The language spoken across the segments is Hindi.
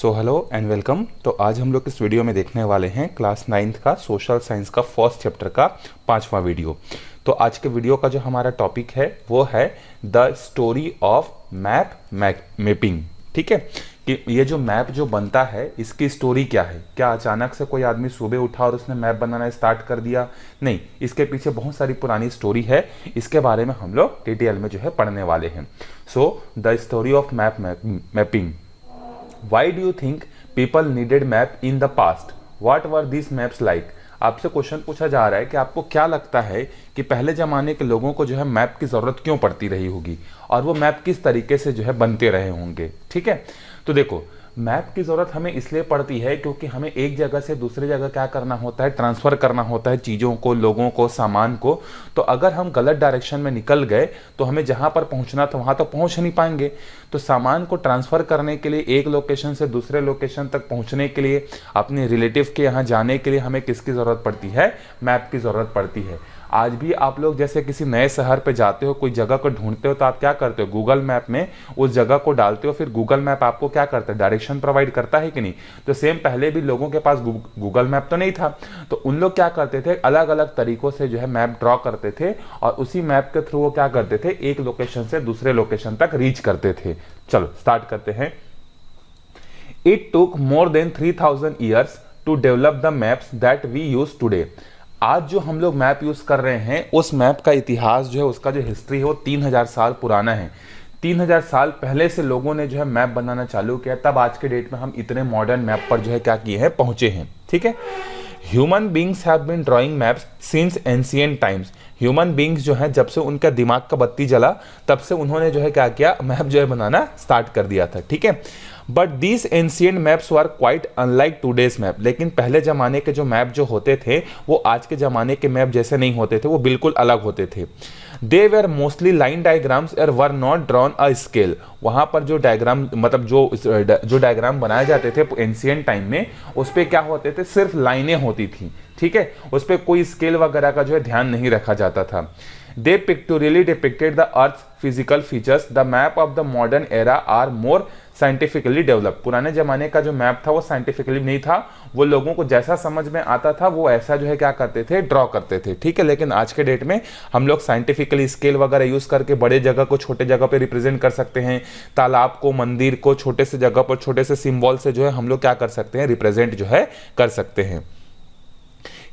सो हेलो एंड वेलकम तो आज हम लोग इस वीडियो में देखने वाले हैं क्लास नाइन्थ का सोशल साइंस का फ़र्स्ट चैप्टर का पांचवा वीडियो तो आज के वीडियो का जो हमारा टॉपिक है, वो है the story of map mapping ठीक है? कि ये जो मैप जो बनता है, इसकी स्टोरी क्या है? क्या अचानक से कोई आदमी सुबह उठा और उसने मैप बनाना स्टार्ट कर दिया? नहीं, इसके पीछे बहुत सारी पुरानी स्टोरी है। इसके बारे में हम लोग डिटेल में जो है पढ़ने वाले हैं. So the story of map mapping why do you think people needed map in the past what were this maps like आपसे क्वेश्चन पूछा जा रहा है कि आपको क्या लगता है कि पहले ज़माने के लोगों को जो है मैप की ज़रूरत क्यों पड़ती रही होगी? और वो मैप किस तरीके से जो है बनते रहे होंगे? ठीक है? तो देखो मैप की ज़रूरत हमें इसलिए पड़ती है क्योंकि हमें एक जगह से दूसरी जगह क्या करना होता है? ट्रांसफ़र करना होता है चीज़ों को, लोगों को, सामान को। तो अगर हम गलत डायरेक्शन में निकल गए तो हमें जहाँ पर पहुँचना था वहाँ तो पहुँच नहीं पाएँगे। तो सामान को ट्रांसफ़र करने के लिए, एक लोकेशन से दूसरे लोकेशन तक पहुँचने के लिए, अपने रिलेटिव के यहाँ जाने के लिए हमें किसकी ज़रूरत पड़ती है? मैप की ज़रूरत पड़ती है। आज भी आप लोग जैसे किसी नए शहर पे जाते हो, कोई जगह को ढूंढते हो तो आप क्या करते हो? गूगल मैप में उस जगह को डालते हो, फिर गूगल मैप आपको क्या करता है? डायरेक्शन प्रोवाइड करता है कि नहीं? तो सेम पहले भी लोगों के पास गूगल मैप तो नहीं था। तो उन लोग क्या करते थे? अलग अलग तरीकों से जो है मैप ड्रॉ करते थे और उसी मैप के थ्रू वो क्या करते थे? एक लोकेशन से दूसरे लोकेशन तक रीच करते थे। चलो स्टार्ट करते हैं। It took more than three thousand years to develop the maps that we use today आज जो हम लोग मैप यूज़ कर रहे हैं, उस मैप का इतिहास जो है, उसका जो हिस्ट्री है, वो तीन हज़ार साल पुराना है। तीन हज़ार साल पहले से लोगों ने जो है मैप बनाना चालू किया, तब आज के डेट में हम इतने मॉडर्न मैप पर जो है क्या किए हैं, पहुँचे हैं। ठीक है? Human beings have been drawing maps since ancient times human beings जो है, जब से उनका दिमाग का बत्ती जला, तब से उन्होंने जो है क्या किया, मैप जो है बनाना स्टार्ट कर दिया था। ठीक है? But these ancient maps were quite unlike today's map लेकिन पहले ज़माने के जो मैप जो होते थे वो आज के ज़माने के मैप जैसे नहीं होते थे वो बिल्कुल अलग होते थे they were mostly line diagrams er were not drawn a scale वहाँ पर जो डायग्राम मतलब जो जो डायग्राम बनाए जाते थे एंशियंट टाइम में, उस पर क्या होते थे? सिर्फ़ लाइनें होती थी। ठीक है? उस पर कोई स्केल वगैरह का जो है ध्यान नहीं रखा जाता था। They pictorially depicted the earth physical features the map of the modern era are more scientifically develop पुराने जमाने का जो मैप था वो साइंटिफिकली नहीं था। वो लोगों को जैसा समझ में आता था वो ऐसा जो है क्या करते थे ड्रॉ करते थे। ठीक है लेकिन आज के डेट में हम लोग साइंटिफिकली स्केल वगैरह यूज़ करके बड़े जगह को छोटे जगह पर रिप्रेजेंट कर सकते हैं। तालाब को मंदिर को छोटे से जगह पर छोटे से सिम्बॉल से जो है हम लोग क्या कर सकते हैं रिप्रेजेंट जो है कर सकते हैं।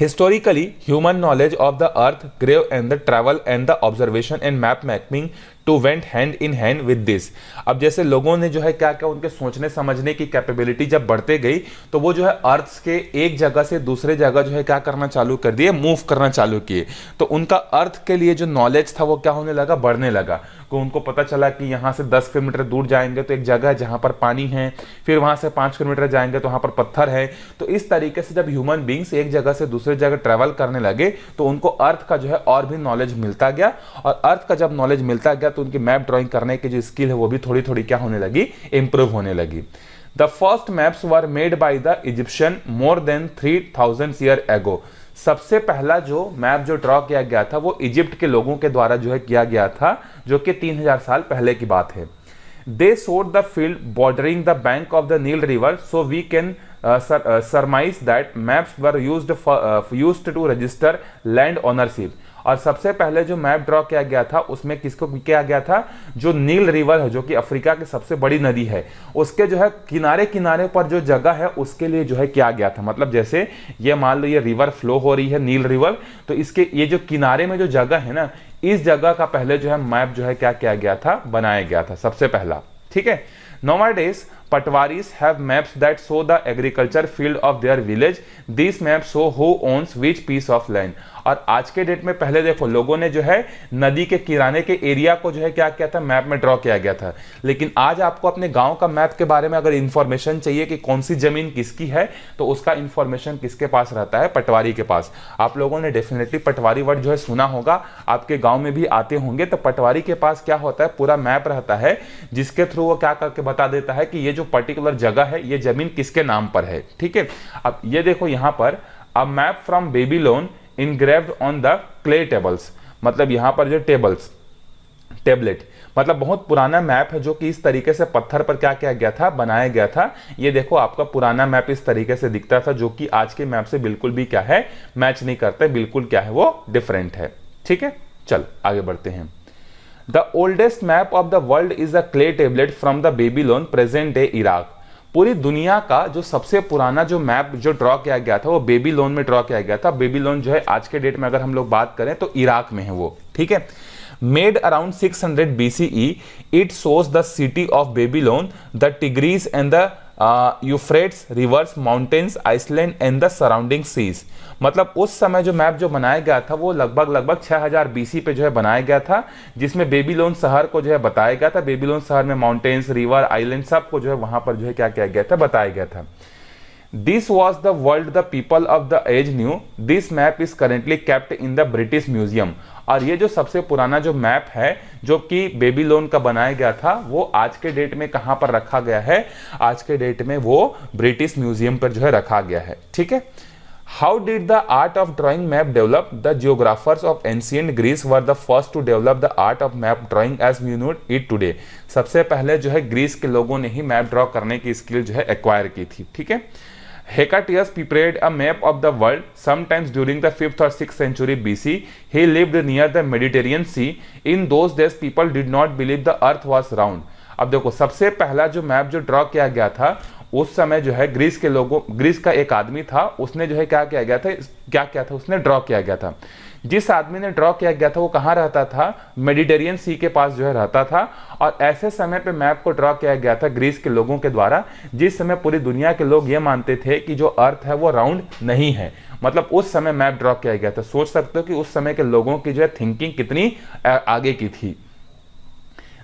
Historically, human knowledge of the earth grew and the travel and the observation and map mapping too went hand in hand with this अब जैसे लोगों ने जो है क्या क्या उनके सोचने, समझने की कैपेबिलिटी जब बढ़ते गई तो वो जो है अर्थ के एक जगह से दूसरे जगह जो है क्या करना चालू कर दिए मूव करना चालू किए। तो उनका अर्थ के लिए जो नॉलेज था वो क्या होने लगा? बढ़ने लगा। को उनको पता चला कि यहाँ से दस किलोमीटर दूर जाएँगे तो एक जगह है जहाँ पर पानी है, फिर वहाँ से पाँच किलोमीटर जाएँगे तो वहाँ पर पत्थर है। तो इस तरीके से जब ह्यूमन बींग्स एक जगह से दूसरे जगह ट्रेवल करने लगे तो उनको अर्थ का जो है और भी नॉलेज मिलता गया। और अर्थ का जब नॉलेज मिलता गया तो उनकी मैप ड्रॉइंग करने की जो स्किल है, वो भी थोड़ी थोड़ी क्या होने लगी? इंप्रूव होने लगी। The first maps were made by the Egyptian more than three thousand year ago सबसे पहला जो मैप जो ड्रॉ किया गया था, वो इजिप्ट के लोगों के द्वारा जो है किया गया था, जो कि तीन हज़ार साल पहले की बात है। They showed the field bordering the bank of the Nile river so we can surmise that maps were used to register land ownership और सबसे पहले जो मैप ड्रॉ किया गया था, उसमें किसको किया गया था? जो नील रिवर है, जो कि अफ्रीका की सबसे बड़ी नदी है, उसके जो है किनारे किनारे पर जो जगह है, उसके लिए जो है किया गया था। मतलब जैसे ये मान लो ये रिवर फ्लो हो रही है, नील रिवर तो इसके ये जो किनारे में जो जगह है ना, इस जगह का पहले जो है मैप जो है क्या किया गया था? बनाया गया था सबसे पहला। ठीक है? नोवा patwaris have maps that show the agriculture field of their village this map show who owns which piece of land और आज के डेट में पहले देखो, लोगों ने जो है नदी के किराने के एरिया को जो है क्या किया था? मैप में ड्रॉ किया गया था। लेकिन आज आपको अपने गाँव का मैप के बारे में अगर इंफॉर्मेशन चाहिए कि कौन सी ज़मीन किसकी है तो उसका इंफॉर्मेशन किसके पास रहता है? पटवारी के पास। आप लोगों ने डेफिनेटली पटवारी वर्ड जो है सुना होगा। आपके गाँव में भी आते होंगे। तो पटवारी के पास क्या होता है? पूरा मैप रहता है, जिसके थ्रू वो क्या करके बता देता है कि ये जो पर्टिकुलर जगह है, ये ज़मीन किसके नाम पर है? ठीक है? अब ये देखो यहाँ पर a map from Babylon engraved on the clay tables मतलब यहाँ पर जो टेबल्स टेबलेट मतलब बहुत पुराना मैप है जो कि इस तरीके से पत्थर पर क्या किया गया था, बनाया गया था। ये देखो आपका पुराना मैप इस तरीके से दिखता था जो कि आज के मैप से बिल्कुल भी क्या है मैच नहीं करते, बिल्कुल क्या है वो डिफरेंट है। ठीक है? चल, आगे बढ़ते हैं। The oldest map of the world is a clay tablet from the Babylon present day Iraq पूरी दुनिया का जो सबसे पुराना जो मैप जो ड्रॉ किया गया था, वो बेबी लोन में ड्रॉ किया गया था। बेबी लोन जो है, आज के डेट में अगर हम लोग बात करें तो इराक में है वो। ठीक है? Made around 600 it it the city of Babylon the Tigris and the Euphrates, rivers, mountains, island and the surrounding seas मतलब उस समय जो मैप जो बनाया गया था, वो लगभग लगभग 6000 बीसी पे जो है बनाया गया था, जिसमें बेबीलोन शहर को जो है बताया गया था। बेबीलोन शहर में माउंटेन्स, रिवर, आइलैंड सबको जो है वहाँ पर जो है क्या किया गया था, बताया गया था। This was the world the people of the age knew this map is currently kept in the British Museum और ये जो सबसे पुराना जो मैप है, जो कि बेबी लोन का बनाया गया था, वो आज के डेट में कहाँ पर रखा गया है? आज के डेट में वो ब्रिटिश म्यूज़ियम पर जो है रखा गया है। ठीक है? How did the art of drawing map develop the geographers of ancient Greece were the first to develop the art of map drawing as we know it today सबसे पहले जो है ग्रीस के लोगों ने ही मैप ड्रॉ करने की स्किल जो है एक्वायर की थी। ठीक है? Hecataeus prepared a map of the world sometimes during the 5th or 6th century BC. He lived near the Mediterranean Sea. In those days, people did not believe the earth was round. अब देखो सबसे पहला जो मैप जो ड्रॉ किया गया था उस समय जो है ग्रीस के लोगों ग्रीस का एक आदमी था उसने जो है क्या किया गया था क्या किया था उसने ड्रॉ किया गया था जिस आदमी ने ड्रॉ किया गया था वो कहाँ रहता था? मेडिटेरियन सी के पास जो है रहता था। और ऐसे समय पे मैप को ड्रॉ किया गया था ग्रीस के लोगों के द्वारा जिस समय पूरी दुनिया के लोग ये मानते थे कि जो अर्थ है वो राउंड नहीं है। मतलब उस समय मैप ड्रॉ किया गया था। सोच सकते हो कि उस समय के लोगों की जो है थिंकिंग कितनी आगे की थी।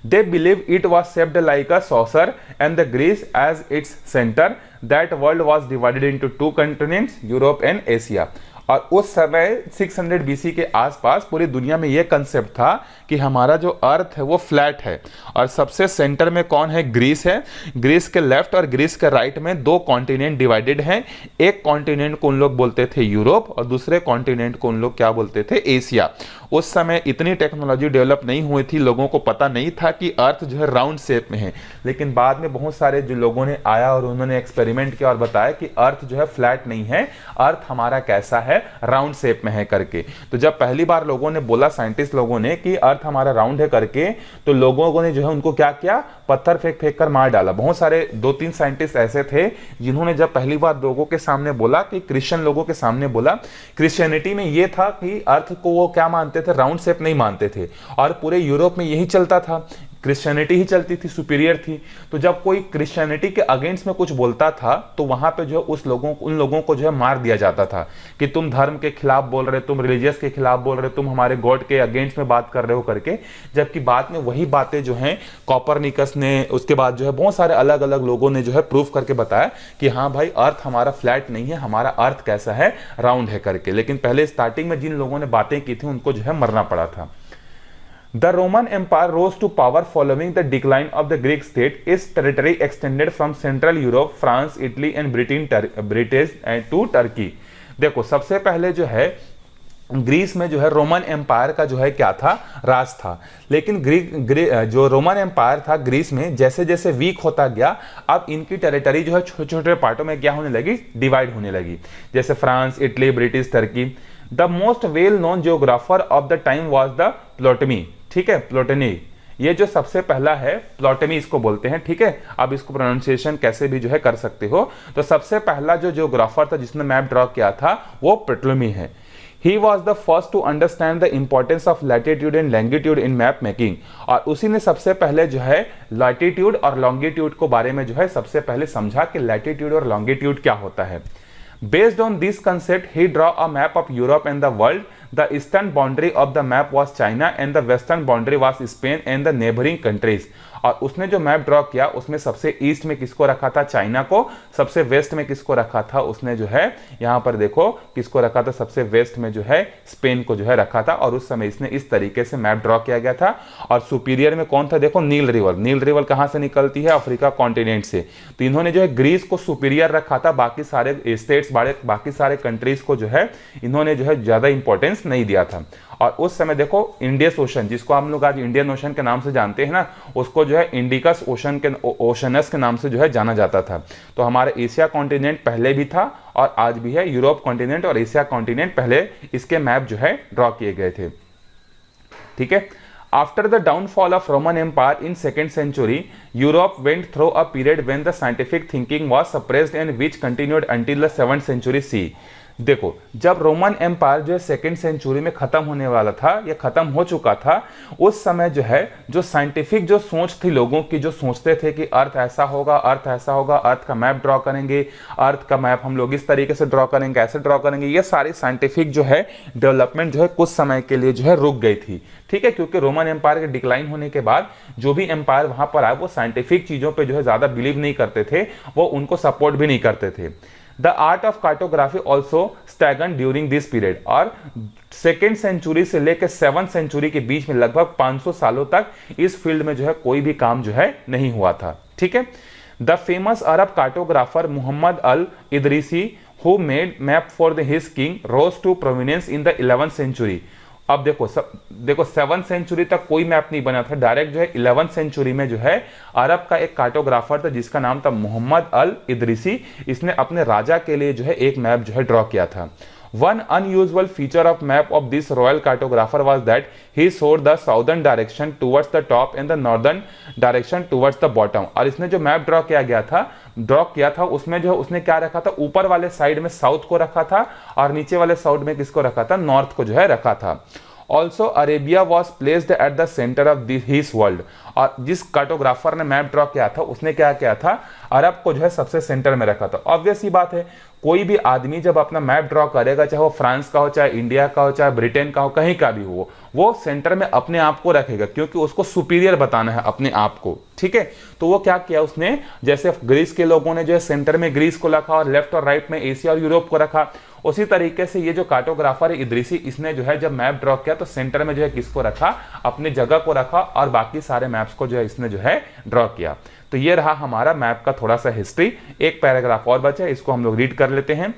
They believe it was shaped like a saucer and the Greece as its center. That world was divided into two continents, Europe and Asia. और उस समय 600 बीसी के आसपास पूरी दुनिया में यह कंसेप्ट था कि हमारा जो अर्थ है वो फ्लैट है। और सबसे सेंटर में कौन है? ग्रीस है। ग्रीस के लेफ़्ट और ग्रीस के राइट में दो कॉन्टिनेंट डिवाइडेड हैं। एक कॉन्टिनेंट को उन लोग बोलते थे यूरोप और दूसरे कॉन्टिनेंट को उन लोग क्या बोलते थे? एशिया उस समय इतनी टेक्नोलॉजी डेवलप नहीं हुई थी, लोगों को पता नहीं था कि अर्थ जो है राउंड शेप में है। लेकिन बाद में बहुत सारे जो लोगों ने आया और उन्होंने एक्सपेरिमेंट किया और बताया कि अर्थ जो है फ्लैट नहीं है अर्थ हमारा कैसा है राउंड शेप में है करके। तो जब पहली बार लोगों ने बोला साइंटिस्ट लोगों ने कि अर्थ हमारा राउंड है करके तो लोगों ने जो है उनको क्या किया? पत्थर फेंक फेंक कर मार डाला। बहुत सारे दो तीन साइंटिस्ट ऐसे थे जिन्होंने जब पहली बार लोगों के सामने बोला कि क्रिश्चियन लोगों के सामने बोला क्रिश्चियनिटी में यह था कि अर्थ को वो क्या मानते थे राउंड शेप नहीं मानते थे। और पूरे यूरोप में यही चलता था। क्रिश्चियनिटी ही चलती थी सुपीरियर थी। तो जब कोई क्रिश्चियनिटी के अगेंस्ट में कुछ बोलता था तो वहाँ पे जो है उस लोगों उन लोगों को जो है मार दिया जाता था कि तुम धर्म के खिलाफ बोल रहे तुम रिलीजियस के खिलाफ बोल रहे तुम हमारे गॉड के अगेंस्ट में बात कर रहे हो करके, जबकि बाद में वही बातें जो है कॉपरनिकस ने, उसके बाद जो है बहुत सारे अलग अलग लोगों ने जो है प्रूफ करके बताया कि हाँ भाई अर्थ हमारा फ्लैट नहीं है, हमारा अर्थ कैसा है राउंड है करके। लेकिन पहले स्टार्टिंग में जिन लोगों ने बातें की थी, उनको जो है मरना पड़ा था। The Roman Empire rose to power following the decline of the Greek state. Its territory extended from Central Europe, France, Italy and Britain, British to Turkey. देखो सबसे पहले जो है ग्रीस में जो है रोमन एम्पायर का जो है क्या था? राज था। लेकिन ग्रीक ग्री, जो रोमन एम्पायर था ग्रीस में जैसे जैसे वीक होता गया अब इनकी टेरिटरी जो है छोटे छोटे पार्टों में क्या होने लगी? डिवाइड होने लगी। जैसे France Italy British Turkey the most well known geographer of the time was the Ptolemy ठीक है, प्लोटनी। ये जो सबसे पहला है प्लोटमी इसको बोलते हैं, ठीक है? अब इसको प्रोनाउंसिएशन कैसे भी जो है कर सकते हो। तो सबसे पहला जो जियोग्राफर था जिसने मैप ड्रॉ किया था, वो प्लोटमी है। He was the first to understand the importance of latitude and longitude in map making और उसी ने सबसे पहले जो है लैटिट्यूड और लॉन्गिट्यूड को बारे में जो है सबसे पहले समझा कि लैटिट्यूड और लॉन्गिट्यूड क्या होता है। Based on this concept he draw a map of Europe and the world The eastern boundary of the map was China and the western boundary was Spain and the neighboring countries. और उसने जो मैप ड्रॉ किया, उसमें सबसे ईस्ट में किसको रखा था? चाइना को। सबसे वेस्ट में किसको रखा था? उसने जो है, यहाँ पर देखो, किसको रखा था? सबसे वेस्ट में जो है स्पेन को जो है रखा था और उस समय इसने इस तरीके से मैप ड्रॉ किया गया था। और सुपीरियर में कौन था? देखो नील रिवर नील रिवर कहाँ से निकलती है? अफ्रीका कॉन्टिनेंट से। तो इन्होंने जो है ग्रीस को सुपीरियर रखा था। बाकी सारे स्टेट्स बाकी सारे कंट्रीज़ को जो है, इन्होंने जो है, ज़्यादा इंपॉर्टेंस नहीं दिया था। और उस समय देखो इंडियस ओशन जिसको हम लोग आज इंडियन ओशन के नाम से जानते हैं ना उसको जो है इंडिकस ओशन के ओशनस के नाम से जो है जाना जाता था तो हमारा एशिया कॉन्टिनेंट पहले भी था और आज भी है यूरोप कॉन्टिनेंट और एशिया कॉन्टिनेंट पहले इसके मैप जो है ड्रॉ किए गए थे ठीक है After the downfall of Roman Empire in 2nd century, Europe went through a period when the scientific thinking was suppressed and which continued until the 7th century CE. देखो, जब रोमन एम्पायर जो है सेकेंड सेंचुरी में खत्म होने वाला था, या खत्म हो चुका था, उस समय जो है, जो साइंटिफिक जो सोच थी लोगों की, जो सोचते थे कि अर्थ ऐसा होगा, अर्थ ऐसा होगा, अर्थ का मैप ड्रॉ करेंगे, अर्थ का मैप हम लोग इस तरीके से ड्रॉ करेंगे, ऐसे ड्रॉ करेंगे, ये सारी साइंटिफिक जो है डेवलपमेंट जो है कुछ समय के लिए जो है रुक गई थी। ठीक है, क्योंकि रोमन एम्पायर के डिक्लाइन होने के बाद जो भी एम्पायर वहाँ पर आए, वो साइंटिफिक चीज़ों पर जो है ज़्यादा बिलीव नहीं करते थे, वो उनको सपोर्ट भी नहीं करते थे। The art of cartography also stagnant during this period और सेकेंड सेंचुरी से लेकर सेवन सेंचुरी के बीच में लगभग 500 सालों तक इस फ़ील्ड में जो है कोई भी काम जो है नहीं हुआ था। ठीक है? The famous Arab cartographer Muhammad al Idrisi who made map for the his king Roger two provinces in the eleven century अब देखो सब देखो सेवन सेंचुरी तक कोई मैप नहीं बना था. डायरेक्ट जो है इलेवन सेंचुरी में जो है, अरब का एक कार्टोग्राफर था, जिसका नाम था मोहम्मद अल इदरीसी. इसने अपने राजा के लिए जो है, एक मैप जो है ड्रॉ किया था. One unusual feature of map of this royal cartographer was that he saw the southern direction towards the top and the northern direction towards the bottom और इसने जो मैप ड्रॉ किया गया था ड्रॉ किया था, उसमें जो है, उसने क्या रखा था? ऊपर वाले साइड में साउथ को रखा था और नीचे वाले साउथ में किसको रखा था? नॉर्थ को जो है रखा था। Also Arabia was placed at the centre of this world और जिस कार्टोग्राफर ने मैप ड्रॉ किया था, उसने क्या किया था? अरब को जो है सबसे सेंटर में रखा था। ऑब्वियस ही बात है, कोई भी आदमी जब अपना मैप ड्रॉ करेगा, चाहे वो फ्रांस का हो, चाहे इंडिया का हो, चाहे ब्रिटेन का हो, कहीं का भी हो, वो सेंटर में अपने आप को रखेगा, क्योंकि उसको सुपीरियर बताना है अपने आप को। ठीक है? तो वो क्या किया उसने? जैसे ग्रीस के लोगों ने जो है सेंटर में ग्रीस को रखा और लेफ़्ट और राइट में एशिया और यूरोप को रखा। उसी तरीके से ये जो कार्टोग्राफर इद्रिसी, इसने जो है, जब मैप ड्रॉ किया तो सेंटर में जो है किसको रखा? अपने जगह को रखा और बाकी सारे मैप्स को जो है, इसने जो है ड्रॉ किया। तो ये रहा हमारा मैप का थोड़ा सा हिस्ट्री एक पैराग्राफ और बचा है, इसको हम लोग रीड कर लेते हैं।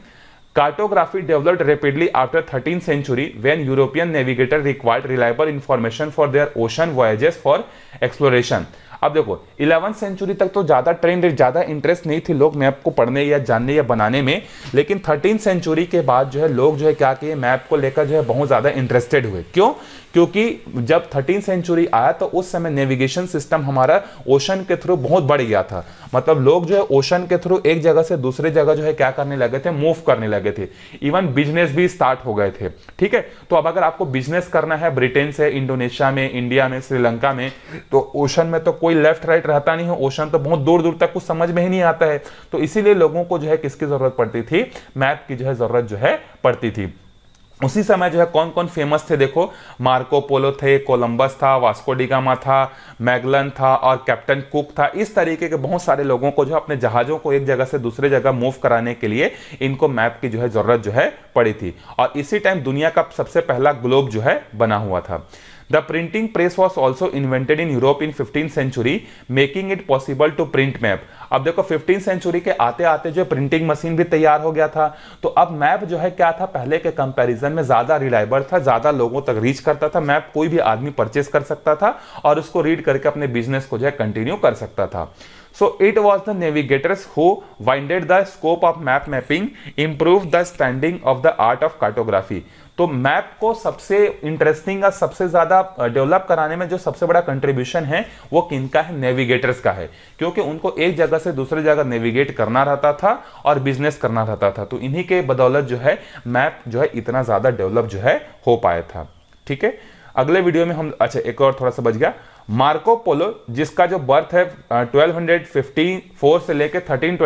Cartography developed rapidly after thirteen century when European navigator required reliable information for their ocean voyages for exploration अब देखो इलेवन सेंचुरी तक तो ज़्यादा ट्रेंड ज़्यादा इंटरेस्ट नहीं थी लोग मैप को पढ़ने या जानने या बनाने में, लेकिन थर्टीन सेंचुरी के बाद जो है, लोग जो है क्या किए मैप को लेकर जो है बहुत ज़्यादा इंटरेस्टेड हुए। क्यों? क्योंकि जब थर्टीन सेंचुरी आया तो उस समय नेविगेशन सिस्टम हमारा ओशन के थ्रू बहुत बढ़ गया था। मतलब लोग जो है ओशन के थ्रू एक जगह से दूसरे जगह जो है क्या करने लगे थे? मूव करने लगे थे। इवन बिज़नेस भी स्टार्ट हो गए थे। ठीक है? तो अब अगर आपको बिज़नेस करना है ब्रिटेन से इंडोनेशिया में इंडिया में श्रीलंका में तो ओशन में तो कोई लेफ़्ट राइट रहता नहीं है ओशन तो बहुत दूर दूर तक कुछ समझ में ही नहीं आता है। तो इसीलिए लोगों को जो है किसकी ज़रूरत पड़ती थी? मैप की जो है ज़रूरत जो है पड़ती थी। उसी समय जो है कौन कौन फ़ेमस थे? देखो, मार्को पोलो थे, कोलंबस था वास्कोडिगामा था, मैगलन था और कैप्टन कुक था। इस तरीके के बहुत सारे लोगों को जो अपने जहाजों को एक जगह से दूसरे जगह मूव कराने के लिए इनको मैप की जो है ज़रूरत जो है पड़ी थी। और इसी टाइम दुनिया का सबसे पहला ग्लोब जो है बना हुआ था। The printing press was also invented in Europe in 15th century, making it possible to print map. अब देखो 15th सेंचुरी के आते आते जो प्रिंटिंग मशीन भी तैयार हो गया था तो अब मैप जो है क्या था पहले के कंपैरिजन में ज़्यादा रिलायबल था ज़्यादा लोगों तक रीच करता था मैप कोई भी आदमी परचेस कर सकता था और उसको रीड करके अपने बिज़नेस को जो है कंटिन्यू कर सकता था So it was the navigators who winded the scope of map mapping, improved the standing of the art of cartography. तो मैप को सबसे इंटरेस्टिंग या सबसे ज़्यादा डेवलप कराने में जो सबसे बड़ा कंट्रीब्यूशन है, वो किनका है? नेविगेटर्स का है। क्योंकि उनको एक जगह से दूसरी जगह नेविगेट करना रहता था और बिज़नेस करना रहता था। तो इन्हीं के बदौलत जो है मैप जो है इतना ज़्यादा डेवलप जो है, हो पाया था। ठीक है? अगले वीडियो में हम अच्छा एक और थोड़ा सा बच गया। मार्को पोलो जिसका जो बर्थ है ट्वेल्व हंड्रेड से लेकर थर्टीन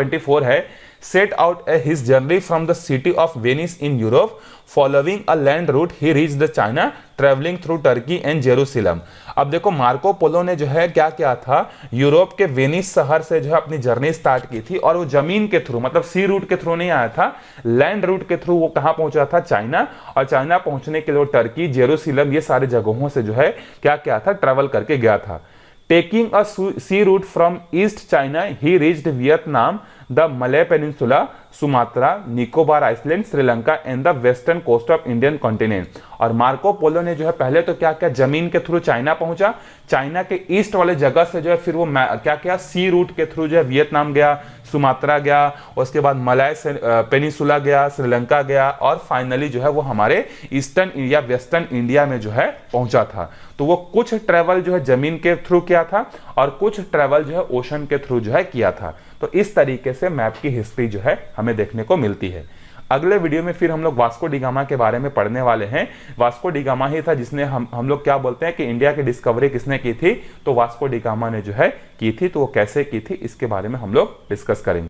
है set out his journey from the city of Venice in Europe. Following a land route, he reached the China, traveling through Turkey and Jerusalem. अब देखो मार्को पोलो ने जो है क्या किया था? यूरोप के वेनिस शहर से जो है अपनी जर्नी स्टार्ट की थी और वो ज़मीन के थ्रू मतलब सी रूट के थ्रू नहीं आया था लैंड रूट के थ्रू वो कहाँ पहुँचा था? चाइना और चाइना पहुँचने के लिए टर्की जेरूसलम ये सारे जगहों से जो है क्या क्या था? ट्रेवल करके गया था. Taking a sea route from east China he reached Vietnam the Malay peninsula, Sumatra, Nicobar island, Sri Lanka and the western coast of Indian continent और मार्को पोलो ने जो है पहले तो क्या किया ज़मीन के थ्रू चाइना पहुँचा? चाइना के ईस्ट वाले जगह से जो है फिर वो क्या किया? सी रूट के थ्रू जो है वियतनाम गया, सुमात्रा गया, उसके बाद मलाय पेनिसुला गया, श्रीलंका गया और फाइनली जो है वो हमारे ईस्टर्न इंडिया, वेस्टर्न इंडिया में जो है पहुँचा था। तो वो कुछ ट्रेवल जो है ज़मीन के थ्रू किया था और कुछ ट्रेवल जो है ओशन के थ्रू जो है किया था। तो इस तरीके से मैप की हिस्ट्री जो है हमें देखने को मिलती है। अगले वीडियो में फिर हम लोग वास्को डिगामा के बारे में पढ़ने वाले हैं। वास्को डिगामा ही था जिसने हम हम लोग क्या बोलते हैं कि इंडिया की डिस्कवरी किसने की थी? तो वास्को डिगामा ने जो है की थी तो वो कैसे की थी, इसके बारे में हम लोग डिस्कस करेंगे।